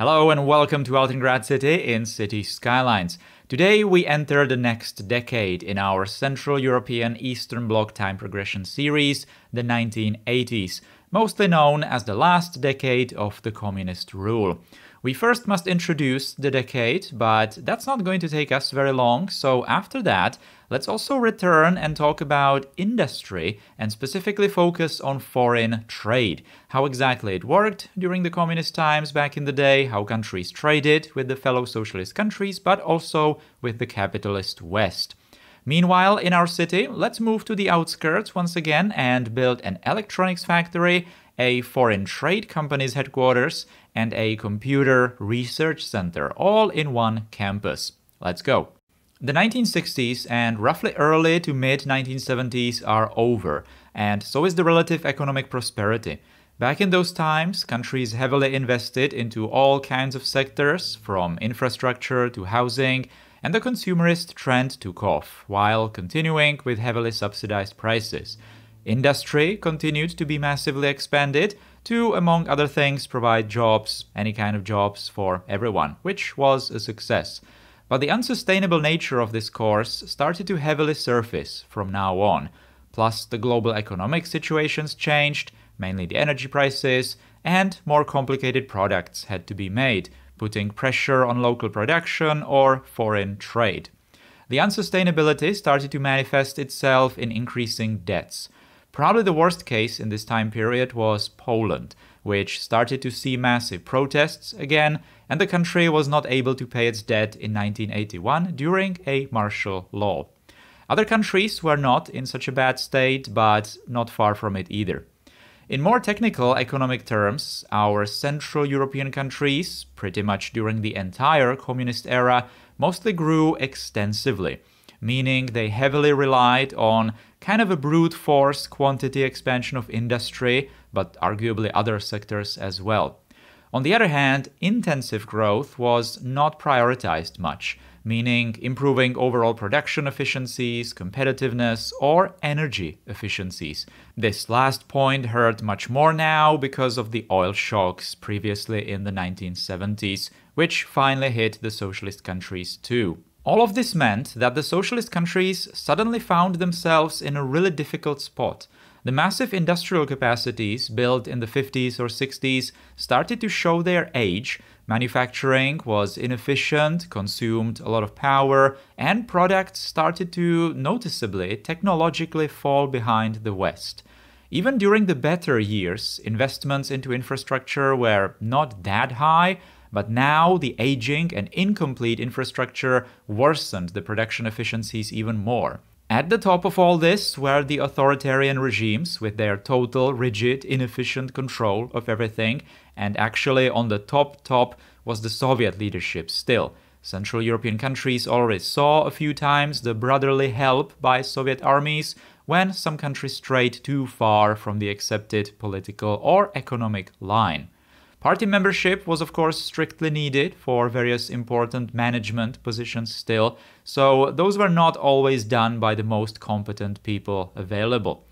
Hello and welcome to Altengrad City in City Skylines. Today we enter the next decade in our Central European Eastern Bloc time progression series, the 1980s, mostly known as the last decade of the communist rule. We first must introduce the decade, but that's not going to take us very long, so after that, let's also return and talk about industry and specifically focus on foreign trade. How exactly it worked during the communist times back in the day, how countries traded with the fellow socialist countries, but also with the capitalist West. Meanwhile, in our city, let's move to the outskirts once again and build an electronics factory, a foreign trade company's headquarters, and a computer research center, all in one campus. Let's go. The 1960s and roughly early to mid 1970s are over, and so is the relative economic prosperity. Back in those times, countries heavily invested into all kinds of sectors, from infrastructure to housing, and the consumerist trend took off, while continuing with heavily subsidized prices. Industry continued to be massively expanded to, among other things, provide jobs, any kind of jobs for everyone, which was a success. But the unsustainable nature of this course started to heavily surface from now on. Plus, the global economic situations changed, mainly the energy prices, and more complicated products had to be made, putting pressure on local production or foreign trade. The unsustainability started to manifest itself in increasing debts. Probably the worst case in this time period was Poland, which started to see massive protests again, and the country was not able to pay its debt in 1981 during a martial law. Other countries were not in such a bad state, but not far from it either. In more technical economic terms, our Central European countries, pretty much during the entire communist era, mostly grew extensively meaning they heavily relied on kind of a brute force quantity expansion of industry, but arguably other sectors as well. On the other hand, intensive growth was not prioritized much, meaning improving overall production efficiencies, competitiveness, or energy efficiencies. This last point hurt much more now because of the oil shocks previously in the 1970s, which finally hit the socialist countries too. All of this meant that the socialist countries suddenly found themselves in a really difficult spot. The massive industrial capacities built in the 50s or 60s started to show their age. Manufacturing was inefficient, consumed a lot of power, and products started to noticeably technologically fall behind the West. Even during the better years, investments into infrastructure were not that high, but now the aging and incomplete infrastructure worsened the production efficiencies even more. At the top of all this were the authoritarian regimes with their total, rigid, inefficient control of everything, and actually on the top top was the Soviet leadership still. Central European countries already saw a few times the brotherly help by Soviet armies when some countries strayed too far from the accepted political or economic line. Party membership was, of course, strictly needed for various important management positions still, so those were not always done by the most competent people available.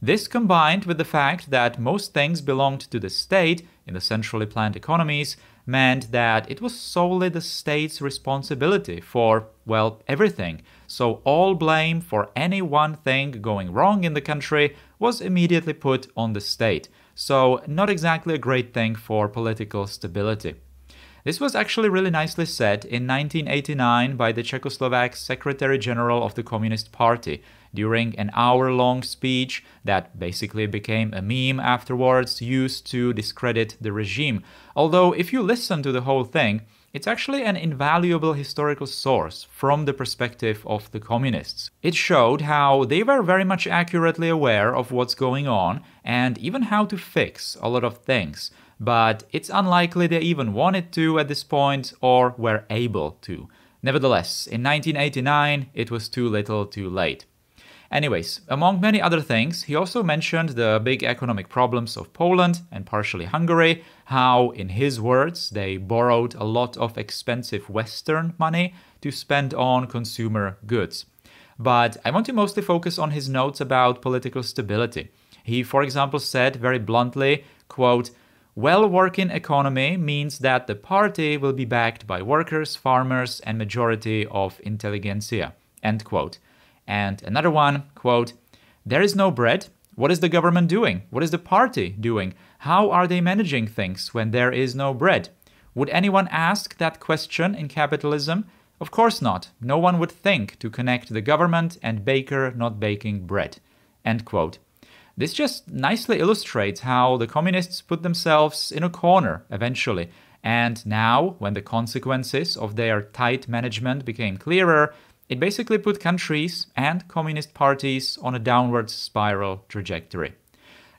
This combined with the fact that most things belonged to the state in the centrally planned economies meant that it was solely the state's responsibility for, well, everything. So all blame for any one thing going wrong in the country was immediately put on the state so not exactly a great thing for political stability. This was actually really nicely said in 1989 by the Czechoslovak Secretary General of the Communist Party during an hour long speech that basically became a meme afterwards used to discredit the regime. Although, if you listen to the whole thing, it's actually an invaluable historical source from the perspective of the communists. It showed how they were very much accurately aware of what's going on and even how to fix a lot of things, but it's unlikely they even wanted to at this point or were able to. Nevertheless, in 1989, it was too little too late. Anyways, among many other things, he also mentioned the big economic problems of Poland and partially Hungary, how, in his words, they borrowed a lot of expensive Western money to spend on consumer goods. But I want to mostly focus on his notes about political stability. He, for example, said very bluntly, quote, Well working economy means that the party will be backed by workers, farmers, and majority of intelligentsia. End quote. And another one, quote, There is no bread. What is the government doing? What is the party doing? How are they managing things when there is no bread? Would anyone ask that question in capitalism? Of course not. No one would think to connect the government and baker not baking bread. End quote. This just nicely illustrates how the communists put themselves in a corner eventually. And now, when the consequences of their tight management became clearer, it basically put countries and communist parties on a downward spiral trajectory.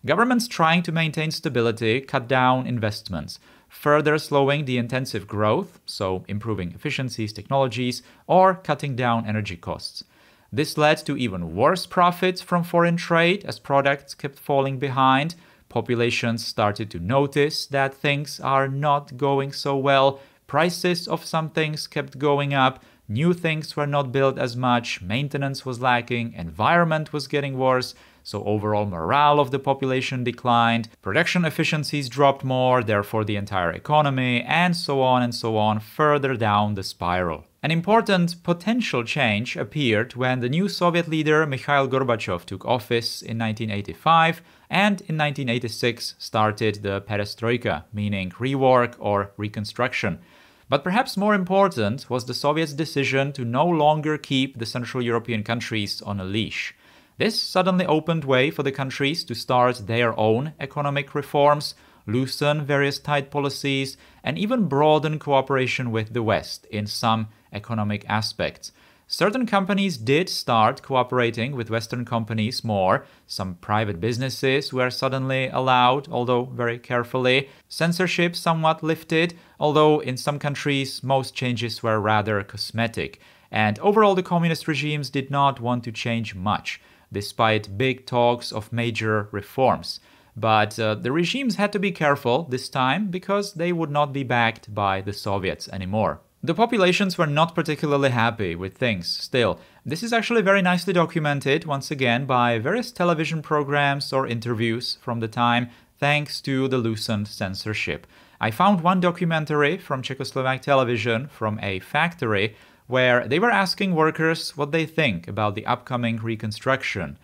Governments trying to maintain stability cut down investments, further slowing the intensive growth, so improving efficiencies, technologies, or cutting down energy costs. This led to even worse profits from foreign trade as products kept falling behind. Populations started to notice that things are not going so well. Prices of some things kept going up, New things were not built as much, maintenance was lacking, environment was getting worse, so overall morale of the population declined, production efficiencies dropped more, therefore the entire economy, and so on and so on further down the spiral. An important potential change appeared when the new Soviet leader Mikhail Gorbachev took office in 1985 and in 1986 started the perestroika, meaning rework or reconstruction. But perhaps more important was the Soviets' decision to no longer keep the Central European countries on a leash. This suddenly opened way for the countries to start their own economic reforms, loosen various tight policies, and even broaden cooperation with the West in some economic aspects. Certain companies did start cooperating with Western companies more. Some private businesses were suddenly allowed, although very carefully. Censorship somewhat lifted, although in some countries most changes were rather cosmetic. And overall, the communist regimes did not want to change much, despite big talks of major reforms. But uh, the regimes had to be careful this time because they would not be backed by the Soviets anymore. The populations were not particularly happy with things still. This is actually very nicely documented once again by various television programs or interviews from the time thanks to the loosened censorship. I found one documentary from Czechoslovak television from a factory where they were asking workers what they think about the upcoming reconstruction.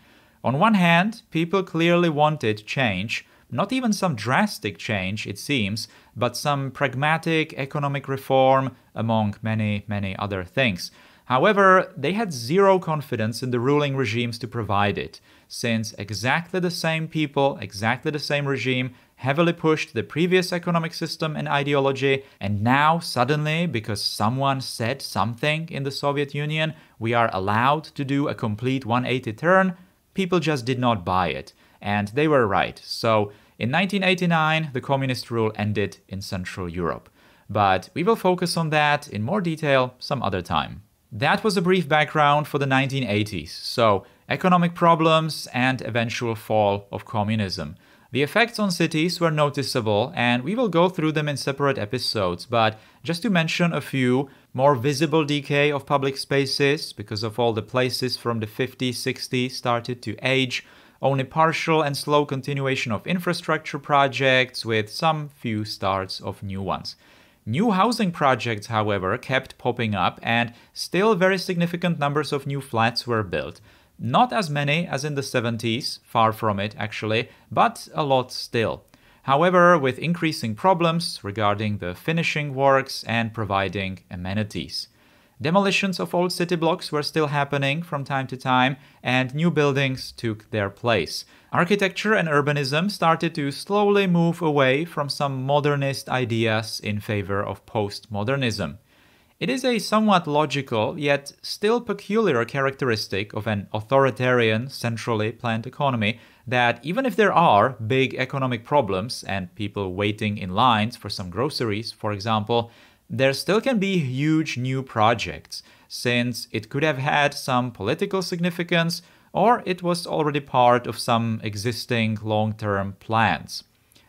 On one hand, people clearly wanted change, not even some drastic change, it seems, but some pragmatic economic reform, among many, many other things. However, they had zero confidence in the ruling regimes to provide it, since exactly the same people, exactly the same regime, heavily pushed the previous economic system and ideology, and now suddenly, because someone said something in the Soviet Union, we are allowed to do a complete 180 turn, people just did not buy it. And they were right. So in 1989, the communist rule ended in Central Europe. But we will focus on that in more detail some other time. That was a brief background for the 1980s, so economic problems and eventual fall of communism. The effects on cities were noticeable, and we will go through them in separate episodes, but just to mention a few, more visible decay of public spaces because of all the places from the 50s, 60s started to age, only partial and slow continuation of infrastructure projects with some few starts of new ones. New housing projects, however, kept popping up and still very significant numbers of new flats were built. Not as many as in the 70s, far from it actually, but a lot still. However, with increasing problems regarding the finishing works and providing amenities. Demolitions of old city blocks were still happening from time to time, and new buildings took their place. Architecture and urbanism started to slowly move away from some modernist ideas in favor of postmodernism. It is a somewhat logical, yet still peculiar characteristic of an authoritarian, centrally planned economy that even if there are big economic problems and people waiting in lines for some groceries, for example, there still can be huge new projects, since it could have had some political significance or it was already part of some existing long term plans.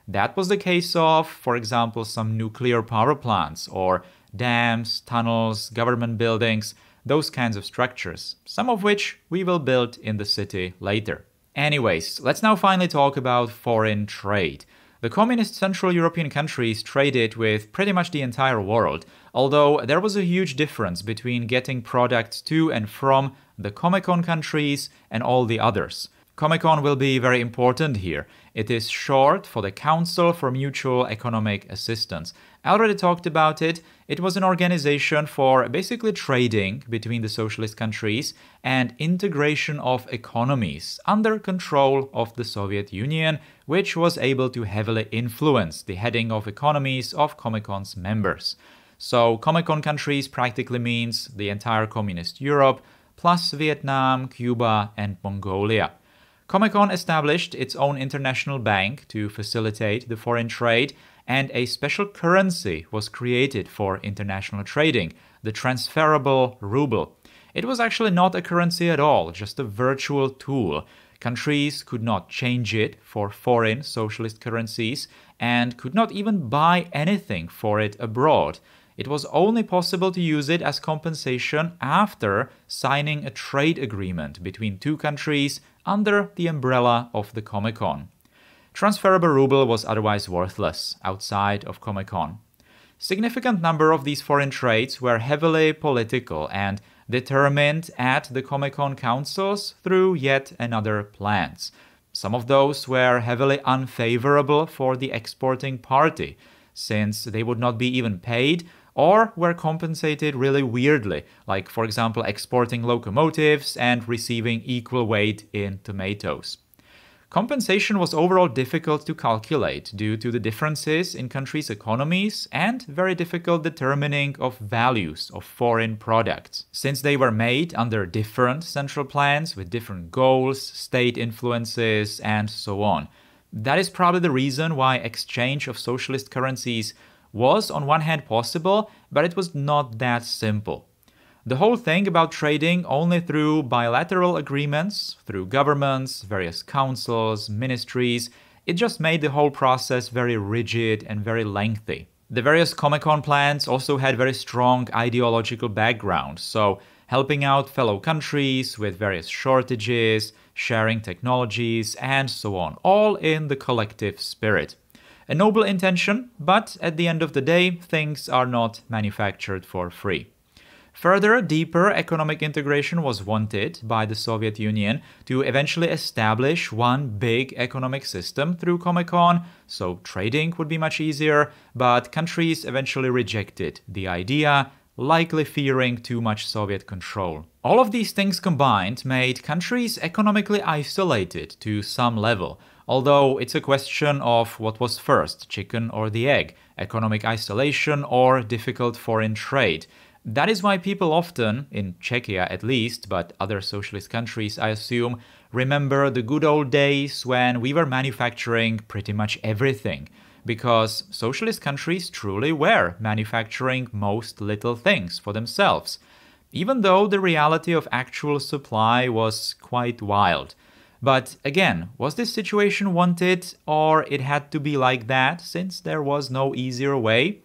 That was the case of, for example, some nuclear power plants or dams, tunnels, government buildings, those kinds of structures, some of which we will build in the city later. Anyways, let's now finally talk about foreign trade. The communist Central European countries traded with pretty much the entire world, although there was a huge difference between getting products to and from the Comecon countries and all the others. Comecon will be very important here. It is short for the Council for Mutual Economic Assistance. I already talked about it. It was an organization for basically trading between the socialist countries and integration of economies under control of the Soviet Union, which was able to heavily influence the heading of economies of Comecon's members. So, Comecon countries practically means the entire communist Europe, plus Vietnam, Cuba, and Mongolia. Comecon established its own international bank to facilitate the foreign trade, and a special currency was created for international trading, the transferable ruble. It was actually not a currency at all, just a virtual tool. Countries could not change it for foreign socialist currencies and could not even buy anything for it abroad. It was only possible to use it as compensation after signing a trade agreement between two countries under the umbrella of the Comecon. Transferable ruble was otherwise worthless outside of Comecon. Significant number of these foreign trades were heavily political and determined at the Comecon councils through yet another plans. Some of those were heavily unfavorable for the exporting party, since they would not be even paid or were compensated really weirdly, like, for example, exporting locomotives and receiving equal weight in tomatoes. Compensation was overall difficult to calculate due to the differences in countries' economies and very difficult determining of values of foreign products, since they were made under different central plans with different goals, state influences, and so on. That is probably the reason why exchange of socialist currencies was on one hand possible, but it was not that simple. The whole thing about trading only through bilateral agreements, through governments, various councils, ministries, it just made the whole process very rigid and very lengthy. The various Comecon plans also had very strong ideological backgrounds, so helping out fellow countries with various shortages, sharing technologies, and so on, all in the collective spirit. A noble intention, but at the end of the day, things are not manufactured for free. Further, deeper economic integration was wanted by the Soviet Union to eventually establish one big economic system through Comecon, so trading would be much easier, but countries eventually rejected the idea, likely fearing too much Soviet control. All of these things combined made countries economically isolated to some level, although it's a question of what was first, chicken or the egg, economic isolation or difficult foreign trade. That is why people often, in Czechia at least, but other socialist countries I assume, remember the good old days when we were manufacturing pretty much everything. Because socialist countries truly were manufacturing most little things for themselves, even though the reality of actual supply was quite wild. But again, was this situation wanted or it had to be like that since there was no easier way?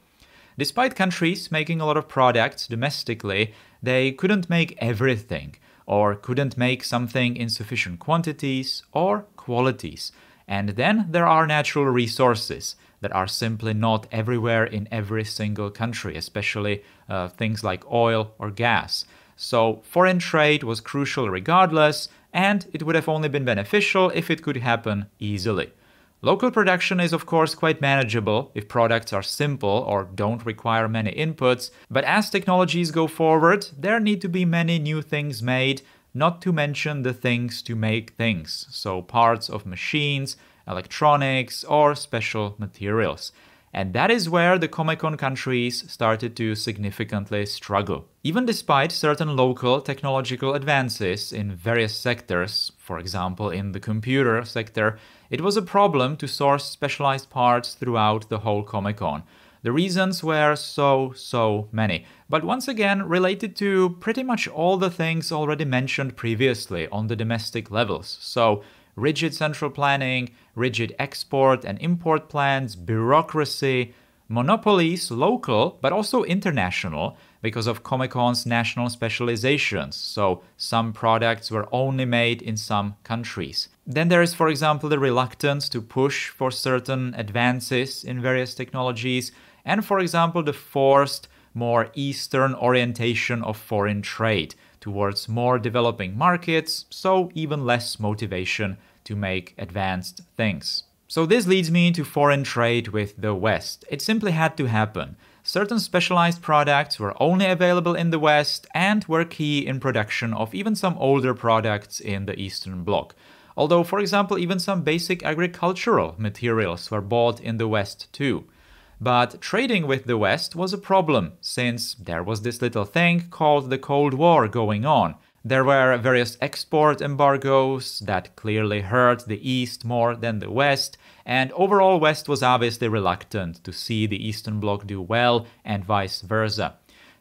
Despite countries making a lot of products domestically, they couldn't make everything or couldn't make something in sufficient quantities or qualities. And then there are natural resources that are simply not everywhere in every single country, especially uh, things like oil or gas. So foreign trade was crucial regardless, and it would have only been beneficial if it could happen easily. Local production is of course quite manageable if products are simple or don't require many inputs, but as technologies go forward, there need to be many new things made, not to mention the things to make things, so parts of machines, electronics, or special materials. And that is where the Comecon countries started to significantly struggle. Even despite certain local technological advances in various sectors, for example in the computer sector, it was a problem to source specialized parts throughout the whole Comecon. The reasons were so, so many, but once again related to pretty much all the things already mentioned previously on the domestic levels. So, rigid central planning, rigid export and import plans, bureaucracy, monopolies, local but also international, because of Comecon's national specializations, so some products were only made in some countries. Then there is, for example, the reluctance to push for certain advances in various technologies, and for example, the forced, more Eastern orientation of foreign trade towards more developing markets, so even less motivation to make advanced things. So this leads me to foreign trade with the West. It simply had to happen. Certain specialized products were only available in the West and were key in production of even some older products in the Eastern Bloc. Although, for example, even some basic agricultural materials were bought in the West too. But trading with the West was a problem, since there was this little thing called the Cold War going on. There were various export embargoes that clearly hurt the East more than the West, and overall West was obviously reluctant to see the Eastern Bloc do well and vice versa.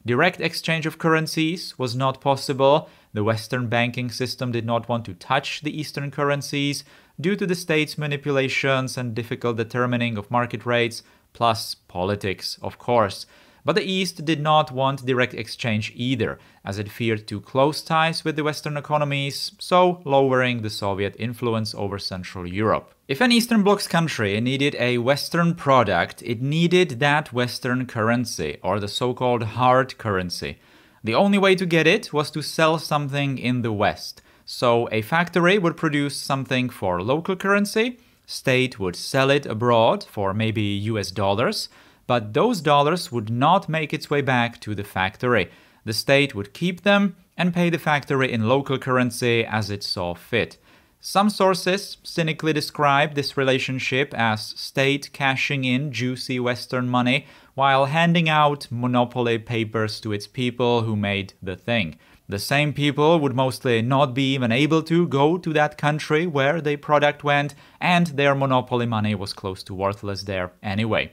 Direct exchange of currencies was not possible. The Western banking system did not want to touch the Eastern currencies due to the state's manipulations and difficult determining of market rates, plus politics, of course. But the East did not want direct exchange either, as it feared too close ties with the Western economies, so lowering the Soviet influence over Central Europe. If an Eastern Bloc's country needed a Western product, it needed that Western currency, or the so called hard currency. The only way to get it was to sell something in the West. So a factory would produce something for local currency, state would sell it abroad for maybe US dollars, but those dollars would not make its way back to the factory. The state would keep them and pay the factory in local currency as it saw fit. Some sources cynically describe this relationship as state cashing in juicy Western money while handing out monopoly papers to its people who made the thing. The same people would mostly not be even able to go to that country where the product went, and their monopoly money was close to worthless there anyway.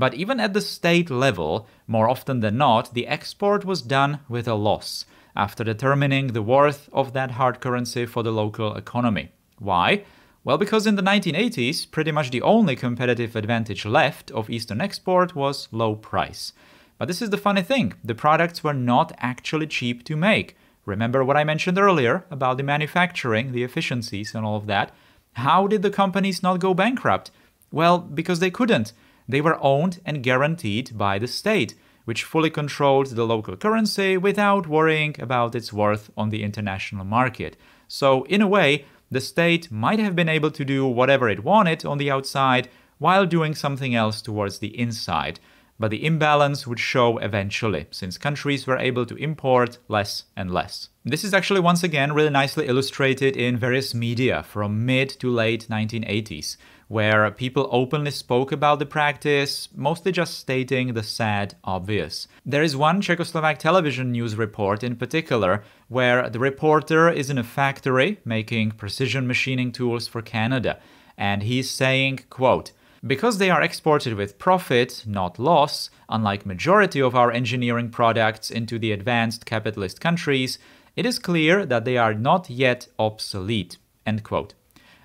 But even at the state level, more often than not, the export was done with a loss after determining the worth of that hard currency for the local economy. Why? Well, because in the 1980s, pretty much the only competitive advantage left of Eastern export was low price. But this is the funny thing the products were not actually cheap to make. Remember what I mentioned earlier about the manufacturing, the efficiencies, and all of that? How did the companies not go bankrupt? Well, because they couldn't. They were owned and guaranteed by the state, which fully controlled the local currency without worrying about its worth on the international market. So, in a way, the state might have been able to do whatever it wanted on the outside while doing something else towards the inside but the imbalance would show eventually, since countries were able to import less and less. This is actually once again really nicely illustrated in various media from mid to late 1980s, where people openly spoke about the practice, mostly just stating the sad obvious. There is one Czechoslovak television news report in particular, where the reporter is in a factory making precision machining tools for Canada, and he's saying, quote, because they are exported with profit, not loss, unlike majority of our engineering products into the advanced capitalist countries, it is clear that they are not yet obsolete. End quote.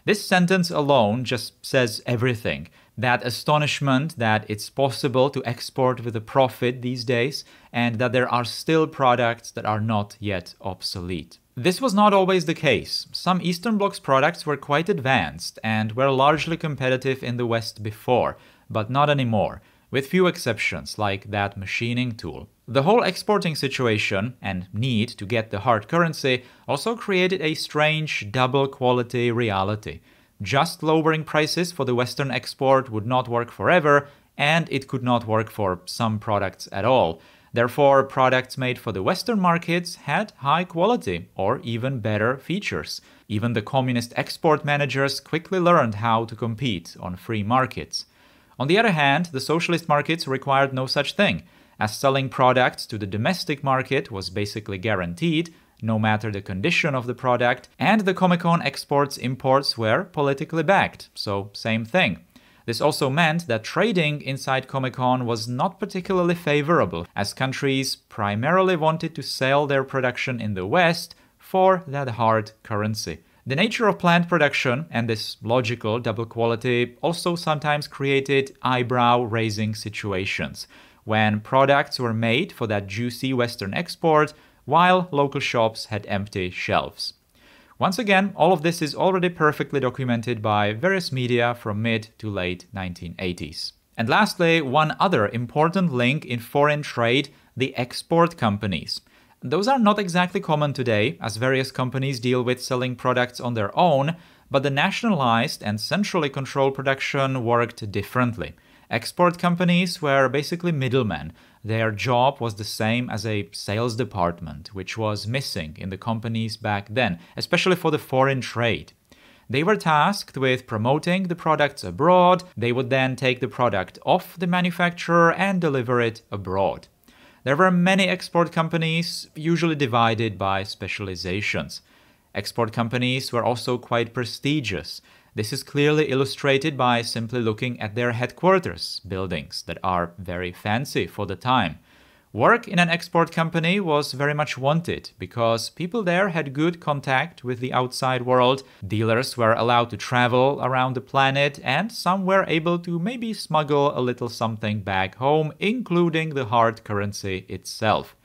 This sentence alone just says everything. That astonishment that it's possible to export with a profit these days, and that there are still products that are not yet obsolete. This was not always the case. Some Eastern Bloc's products were quite advanced and were largely competitive in the West before, but not anymore, with few exceptions like that machining tool. The whole exporting situation and need to get the hard currency also created a strange double quality reality. Just lowering prices for the Western export would not work forever, and it could not work for some products at all. Therefore, products made for the Western markets had high quality or even better features. Even the communist export managers quickly learned how to compete on free markets. On the other hand, the socialist markets required no such thing, as selling products to the domestic market was basically guaranteed, no matter the condition of the product, and the Comecon exports imports were politically backed, so same thing. This also meant that trading inside Comecon was not particularly favorable, as countries primarily wanted to sell their production in the West for that hard currency. The nature of plant production and this logical double quality also sometimes created eyebrow raising situations when products were made for that juicy Western export while local shops had empty shelves. Once again, all of this is already perfectly documented by various media from mid to late 1980s. And lastly, one other important link in foreign trade, the export companies. Those are not exactly common today, as various companies deal with selling products on their own, but the nationalized and centrally controlled production worked differently. Export companies were basically middlemen. Their job was the same as a sales department, which was missing in the companies back then, especially for the foreign trade. They were tasked with promoting the products abroad. They would then take the product off the manufacturer and deliver it abroad. There were many export companies, usually divided by specializations. Export companies were also quite prestigious. This is clearly illustrated by simply looking at their headquarters buildings that are very fancy for the time. Work in an export company was very much wanted because people there had good contact with the outside world, dealers were allowed to travel around the planet, and some were able to maybe smuggle a little something back home, including the hard currency itself.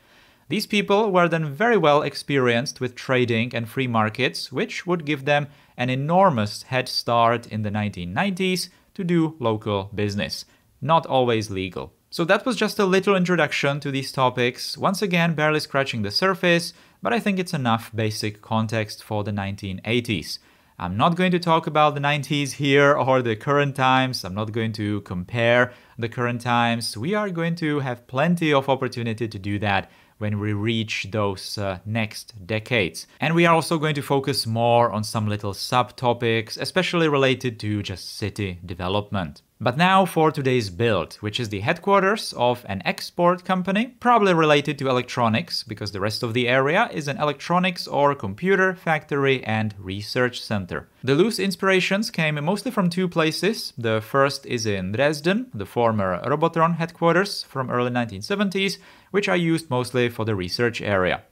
These people were then very well experienced with trading and free markets, which would give them an enormous head start in the 1990s to do local business. Not always legal. So that was just a little introduction to these topics, once again barely scratching the surface, but I think it's enough basic context for the 1980s. I'm not going to talk about the 90s here or the current times. I'm not going to compare the current times. We are going to have plenty of opportunity to do that when we reach those uh, next decades. And we are also going to focus more on some little subtopics, especially related to just city development. But now for today's build, which is the headquarters of an export company, probably related to electronics, because the rest of the area is an electronics or computer factory and research center. The loose inspirations came mostly from two places. The first is in Dresden, the former Robotron headquarters from early 1970s, which I used mostly for the research area.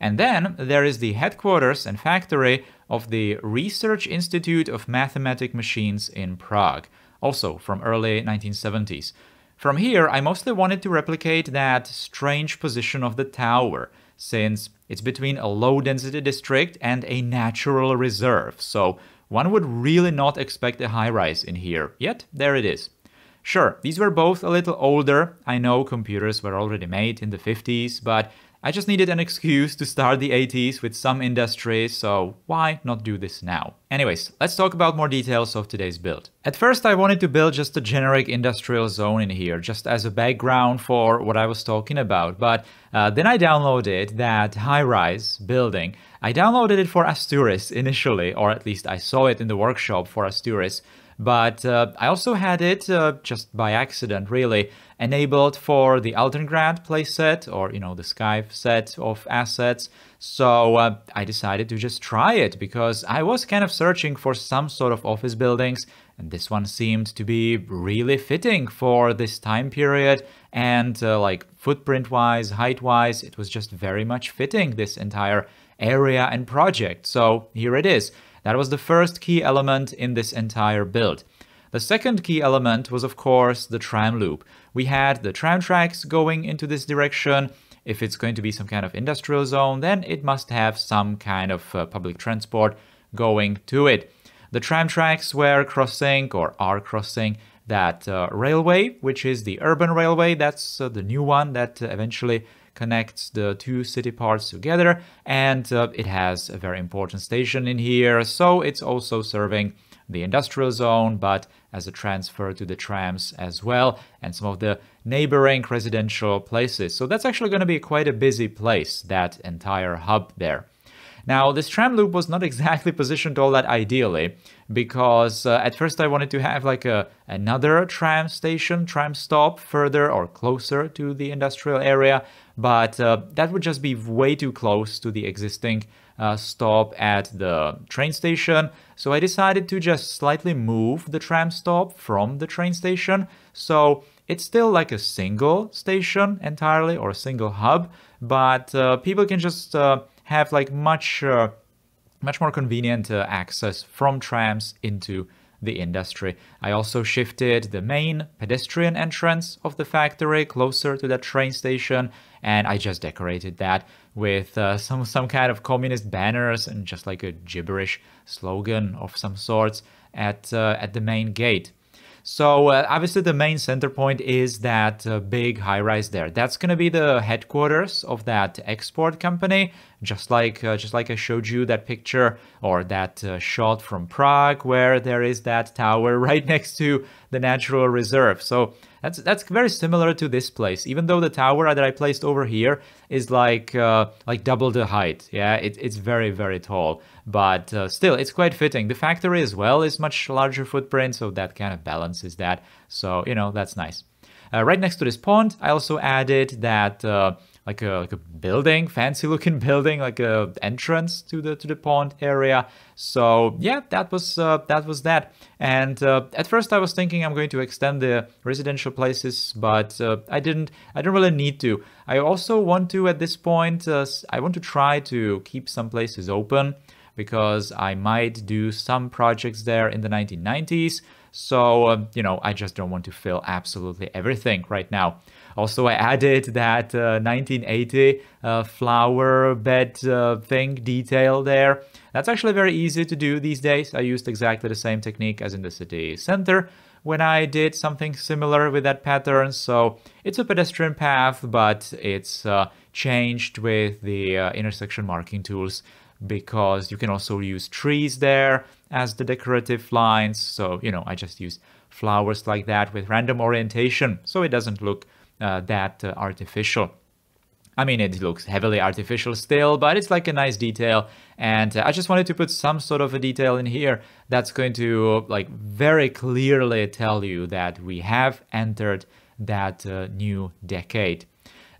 And then there is the headquarters and factory of the Research Institute of Mathematic Machines in Prague also from early 1970s. From here, I mostly wanted to replicate that strange position of the tower, since it's between a low density district and a natural reserve, so one would really not expect a high rise in here, yet there it is. Sure, these were both a little older, I know computers were already made in the 50s, but I just needed an excuse to start the 80s with some industry, so why not do this now? Anyways, let's talk about more details of today's build. At first I wanted to build just a generic industrial zone in here, just as a background for what I was talking about, but uh, then I downloaded that high-rise building. I downloaded it for Asturis initially, or at least I saw it in the workshop for Asturis, but uh, I also had it, uh, just by accident really, enabled for the Altengrad playset or, you know, the Skype set of assets. So uh, I decided to just try it because I was kind of searching for some sort of office buildings and this one seemed to be really fitting for this time period and uh, like footprint wise, height wise, it was just very much fitting this entire area and project. So here it is. That was the first key element in this entire build. The second key element was of course the tram loop. We had the tram tracks going into this direction. If it's going to be some kind of industrial zone, then it must have some kind of uh, public transport going to it. The tram tracks were crossing or are crossing that uh, railway, which is the urban railway. That's uh, the new one that uh, eventually connects the two city parts together and uh, it has a very important station in here so it's also serving the industrial zone but as a transfer to the trams as well and some of the neighboring residential places. So that's actually going to be quite a busy place that entire hub there. Now, this tram loop was not exactly positioned all that ideally because uh, at first I wanted to have like a another tram station, tram stop further or closer to the industrial area, but uh, that would just be way too close to the existing uh, stop at the train station. So I decided to just slightly move the tram stop from the train station. So it's still like a single station entirely or a single hub, but uh, people can just uh, have like much uh, much more convenient uh, access from trams into the industry. I also shifted the main pedestrian entrance of the factory closer to that train station, and I just decorated that with uh, some some kind of communist banners and just like a gibberish slogan of some sorts at uh, at the main gate. So uh, obviously the main center point is that uh, big high rise there. That's going to be the headquarters of that export company, just like uh, just like I showed you that picture or that uh, shot from Prague where there is that tower right next to the natural reserve. So that's that's very similar to this place, even though the tower that I placed over here is like uh, like double the height. Yeah, it, it's very very tall, but uh, still it's quite fitting. The factory as well is much larger footprint, so that kind of balances that. So you know that's nice. Uh, right next to this pond, I also added that uh, like a like a building, fancy looking building, like a entrance to the to the pond area. So yeah, that was uh, that was that. And uh, at first I was thinking I'm going to extend the residential places, but uh, I didn't. I don't really need to. I also want to at this point. Uh, I want to try to keep some places open because I might do some projects there in the 1990s. So, um, you know, I just don't want to fill absolutely everything right now. Also, I added that uh, 1980 uh, flower bed uh, thing detail there. That's actually very easy to do these days. I used exactly the same technique as in the city center when I did something similar with that pattern. So it's a pedestrian path, but it's uh, changed with the uh, intersection marking tools because you can also use trees there as the decorative lines. So, you know, I just use flowers like that with random orientation so it doesn't look uh, that uh, artificial. I mean, it looks heavily artificial still, but it's like a nice detail. And uh, I just wanted to put some sort of a detail in here that's going to like very clearly tell you that we have entered that uh, new decade.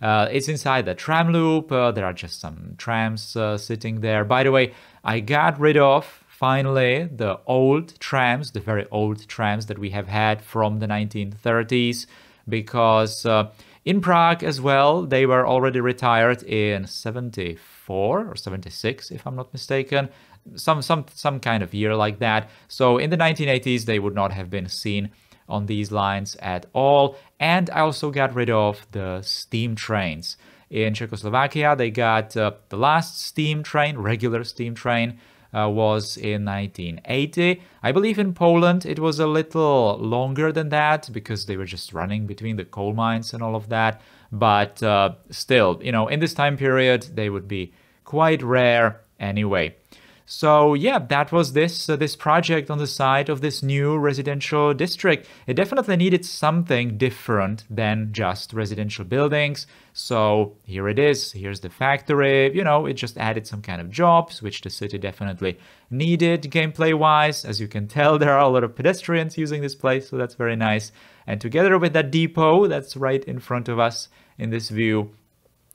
Uh, it's inside the tram loop. Uh, there are just some trams uh, sitting there. By the way, I got rid of finally the old trams, the very old trams that we have had from the 1930s, because uh, in Prague as well, they were already retired in 74 or 76, if I'm not mistaken. Some, some, some kind of year like that. So in the 1980s, they would not have been seen on these lines at all. And I also got rid of the steam trains. In Czechoslovakia, they got uh, the last steam train, regular steam train, uh, was in 1980. I believe in Poland it was a little longer than that because they were just running between the coal mines and all of that. But uh, still, you know, in this time period, they would be quite rare anyway. So yeah, that was this uh, this project on the side of this new residential district. It definitely needed something different than just residential buildings. So here it is. Here's the factory. You know, it just added some kind of jobs, which the city definitely needed gameplay wise. As you can tell, there are a lot of pedestrians using this place, so that's very nice. And together with that depot that's right in front of us in this view,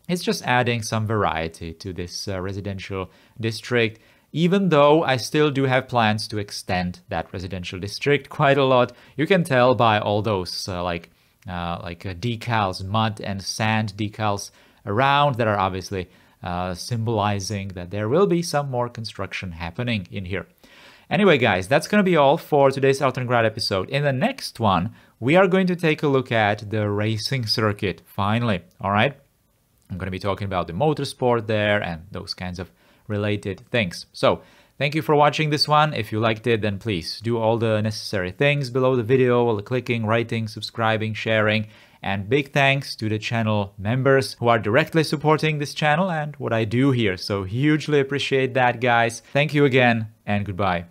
it's just adding some variety to this uh, residential district even though I still do have plans to extend that residential district quite a lot. You can tell by all those uh, like uh, like uh, decals, mud and sand decals around that are obviously uh, symbolizing that there will be some more construction happening in here. Anyway, guys, that's going to be all for today's Grad episode. In the next one, we are going to take a look at the racing circuit, finally, all right? I'm going to be talking about the motorsport there and those kinds of related things. So thank you for watching this one. If you liked it, then please do all the necessary things below the video, all the clicking, writing, subscribing, sharing, and big thanks to the channel members who are directly supporting this channel and what I do here. So hugely appreciate that, guys. Thank you again and goodbye.